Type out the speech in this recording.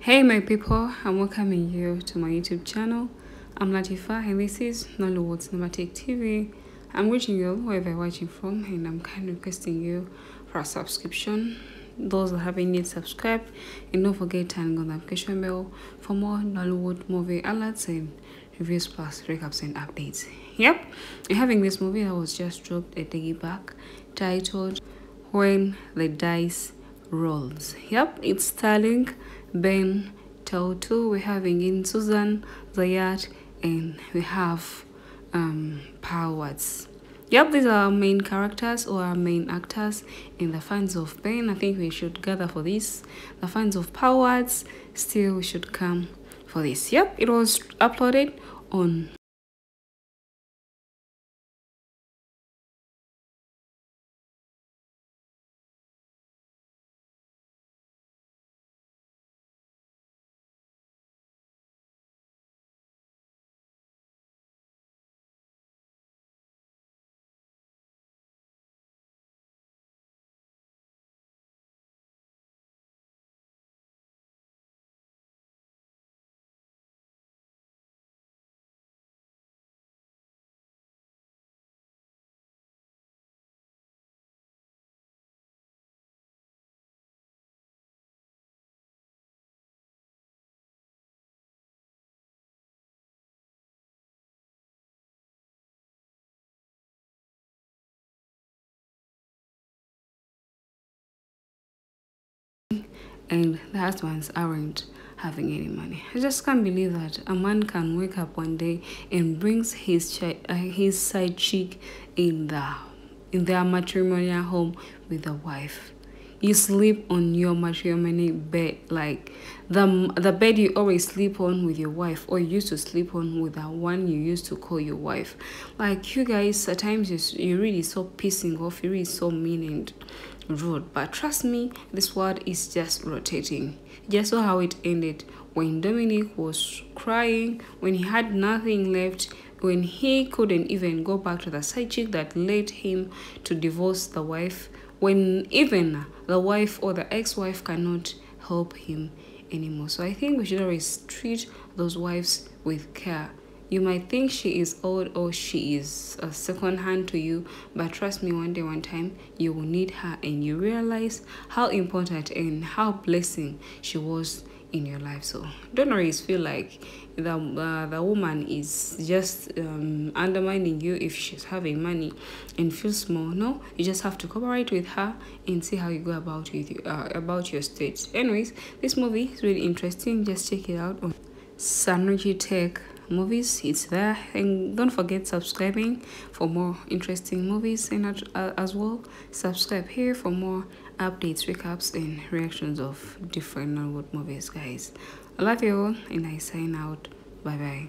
Hey my people, I'm welcoming you to my YouTube channel. I'm Latifa and this is Nollywood Cinematic TV. I'm reaching you wherever you're watching from and I'm kind of requesting you for a subscription. Those that haven't yet subscribed and don't forget to turning on the notification bell for more Nollywood movie alerts and reviews plus recaps and updates. Yep, and having this movie that was just dropped a day back titled When the Dice Rolls. Yep, it's starring Ben Touitou, we're having in Suzan Zayat, and we have um, Powers. Yep, these are our main characters or our main actors in the fans of Ben. I think we should gather for this. The fans of Powers, still should come for this. Yep, it was uploaded on and the husbands aren't having any money. I just can't believe that a man can wake up one day and brings his uh, his side chick in the in their matrimonial home with a wife. You sleep on your matrimonial bed like the the bed you always sleep on with your wife or you used to sleep on with the one you used to call your wife. Like you guys at times you you really so pissing off, you really so mean and rude. But trust me, this world is just rotating. Just saw how it ended when Dominic was crying, when he had nothing left, when he couldn't even go back to the side chick that led him to divorce the wife, when even the wife or the ex-wife cannot help him anymore. So I think we should always treat those wives with care you might think she is old or she is a second hand to you, but trust me, one day, one time, you will need her and you realize how important and how blessing she was in your life. So don't always feel like the, uh, the woman is just um, undermining you if she's having money and feel small. No, you just have to cooperate with her and see how you go about with you, uh, about your state. Anyways, this movie is really interesting. Just check it out on Sanuji Tech movies it's there and don't forget subscribing for more interesting movies and uh, as well subscribe here for more updates recaps and reactions of different Nollywood movies guys. I love you all and i sign out. Bye bye